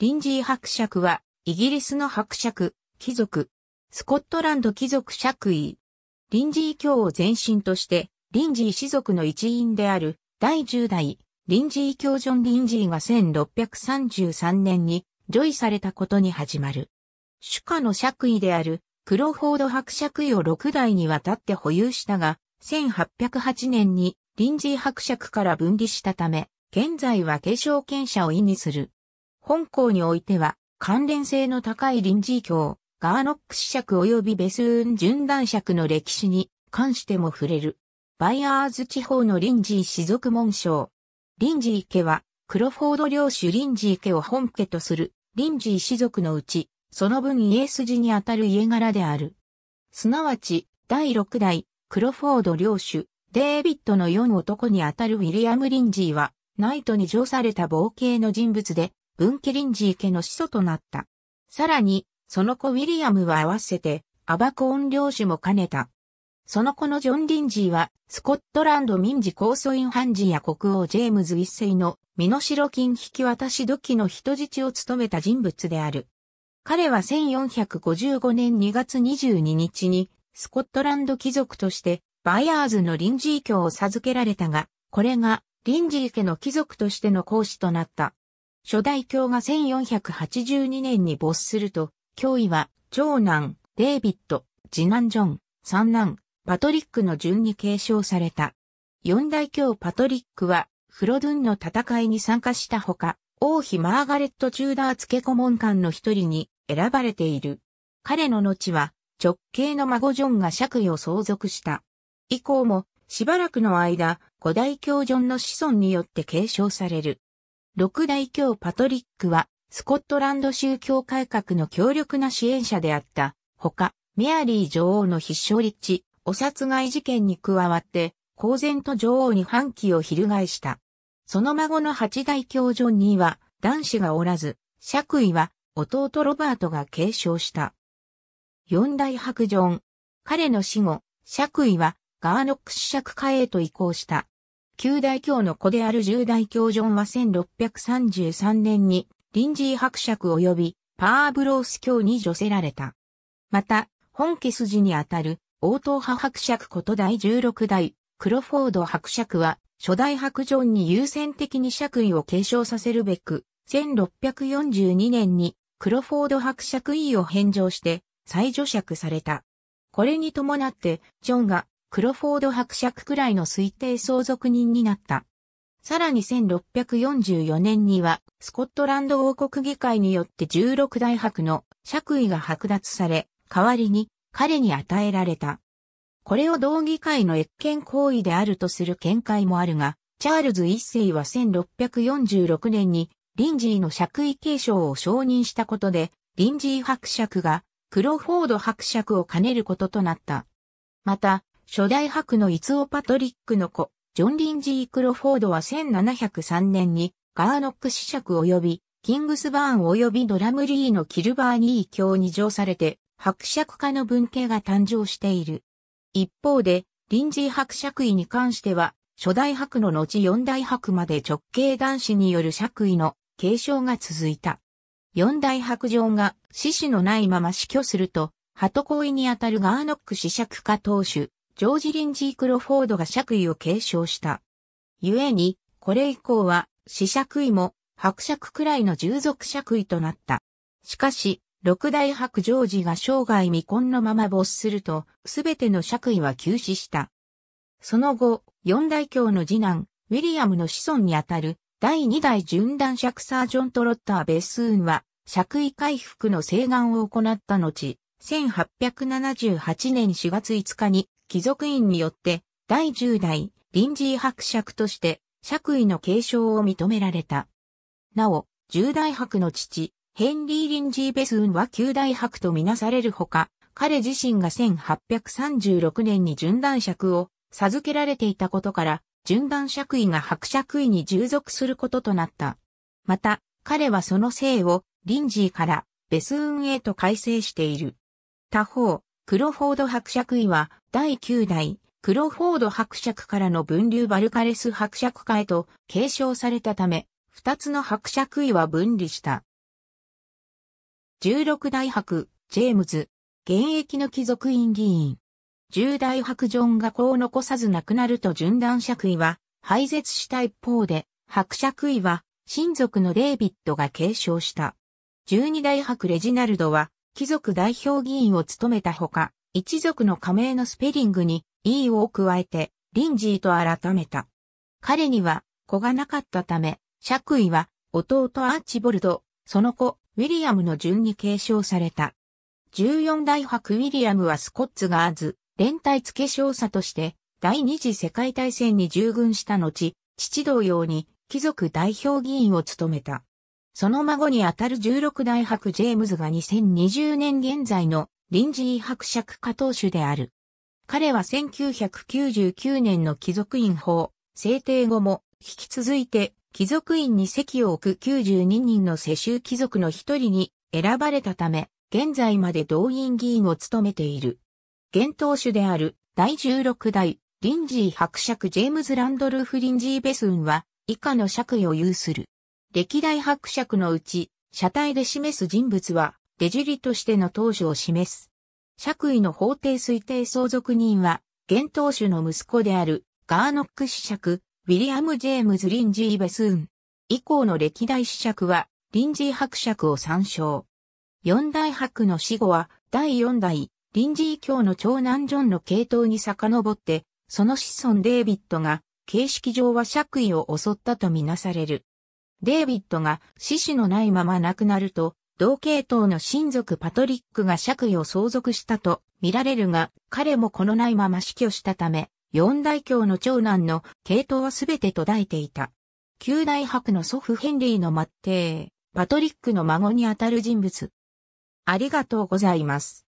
リンジー伯爵は、イギリスの伯爵、貴族、スコットランド貴族爵位。リンジー教を前身として、リンジー氏族の一員である、第10代、リンジー教ジョン・リンジーが1633年に、除位されたことに始まる。主家の爵位である、クロフォード伯爵位を6代にわたって保有したが、1808年にリンジー伯爵から分離したため、現在は継承権者を意味する。本項においては、関連性の高いリンジー卿、ガーノック子爵及びベスーン準男爵の歴史に関しても触れる。バイアーズ地方のリンジー氏族紋章。リンジー家は、クロフォード領主リンジー家を本家とする、リンジー氏族のうち、その分家筋にあたる家柄である。すなわち、第6代、クロフォード領主、デイビッドの4男にあたるウィリアム・リンジーは、ナイトに叙された冒険の人物で、分家リンジー家の始祖となった。さらに、その子ウィリアムは合わせて、アバコーン領主も兼ねた。その子のジョン・リンジーは、スコットランド民事控訴院判事や国王ジェームズ一世の身代金引き渡し時の人質を務めた人物である。彼は1455年2月22日に、スコットランド貴族として、バイアーズのリンジー卿を授けられたが、これが、リンジー家の貴族としての嚆矢となった。初代教が1482年に没すると、教位は長男デイビッド、次男ジョン、三男パトリックの順に継承された。四代教パトリックはフロドゥンの戦いに参加したほか、王妃マーガレット・チューダー付け顧問官の一人に選ばれている。彼の後は直系の孫ジョンが爵位を相続した。以降もしばらくの間、五代教ジョンの子孫によって継承される。六代教パトリックは、スコットランド宗教改革の強力な支援者であった。ほか、メアリー女王の必勝立地、お殺害事件に加わって、公然と女王に反旗を翻した。その孫の八代教ジョンには、男子がおらず、爵位は弟ロバートが継承した。四代白ジョン。彼の死後、爵位はガーノック子爵家へと移行した。九大教の子である十大教ジョンは1633年にリンジー伯爵及びパーブロース教に除せられた。また、本家筋にあたる応答派伯爵こと第16代クロフォード伯爵は初代伯ジョンに優先的に爵位を継承させるべく、1642年にクロフォード伯爵位を返上して再除爵された。これに伴って、ジョンがクロフォード伯爵くらいの推定相続人になった。さらに1644年には、スコットランド王国議会によって16代伯の爵位が剥奪され、代わりに彼に与えられた。これを同議会の越権行為であるとする見解もあるが、チャールズ一世は1646年にリンジーの爵位継承を承認したことで、リンジー伯爵がクロフォード伯爵を兼ねることとなった。また、初代伯のイツオ・パトリックの子、ジョン・リンジー・クロフォードは1703年にガーノック子爵及びキングスバーン及びドラムリーのキルバーニー教に上されて伯爵家の文系が誕生している。一方で、リンジー伯爵位に関しては、初代伯の後四代伯まで直系男子による爵位の継承が続いた。四代伯上が死死のないまま死去すると、鳩行為にあたるガーノック子爵家当主、ジョージ・リンジー・クロフォードが爵位を継承した。故に、これ以降は、死爵位も、伯爵くらいの従属爵位となった。しかし、六代伯ジョージが生涯未婚のまま没すると、すべての爵位は休止した。その後、四代教の次男、ウィリアムの子孫にあたる、第二代順断爵サージョン・トロッター・ベスーンは、爵位回復の請願を行った後、1878年4月5日に貴族院によって第10代臨時伯爵として爵位の継承を認められた。なお、10代伯の父、ヘンリー・リンジー・ベスーンは9代伯とみなされるほか、彼自身が1836年に順断爵を授けられていたことから、順断爵位が伯爵位に従属することとなった。また、彼はその姓をリンジーからベスーンへと改正している。他方、クロフォード伯爵位は第9代クロフォード伯爵からの分流バルカレス伯爵家へと継承されたため、二つの伯爵位は分離した。16代伯、ジェームズ。現役の貴族院議員。10代伯ジョンが子を残さず亡くなると順断爵位は廃絶した一方で、伯爵位は親族のデイビッドが継承した。12代伯レジナルドは貴族代表議員を務めたほか、一族の加盟のスペリングに E を加えて、リンジーと改めた。彼には子がなかったため、爵位は弟アーチボルド、その子、ウィリアムの順に継承された。14代伯ウィリアムはスコッツガーズ、連隊付少佐として、第二次世界大戦に従軍した後、父同様に貴族代表議員を務めた。その孫にあたる16代伯ジェームズが2020年現在の臨時伯爵家当主である。彼は1999年の貴族院法制定後も引き続いて貴族院に席を置く92人の世襲貴族の一人に選ばれたため、現在まで動員議員を務めている。現当主である第16代リンジー伯爵ジェームズ・ランドルフ・リンジー・ベスンは以下の爵位を有する。歴代伯爵のうち、車体で示す人物はデジュリとしての当主を示す。爵位の法定推定相続人は、現当主の息子であるガーノック子爵、ウィリアム・ジェームズ・リンジー・ベスーン。以降の歴代子爵は、リンジー伯爵を参照。四代伯の死後は、第四代、リンジー教の長男ジョンの系統に遡って、その子孫デイビッドが、形式上は爵位を襲ったとみなされる。デイビッドが死死のないまま亡くなると、同系統の親族パトリックが爵位を相続したと見られるが、彼もこのないまま死去したため、四大教の長男の系統はすべて途絶えていた。九大伯の祖父ヘンリーの末帝、パトリックの孫にあたる人物。ありがとうございます。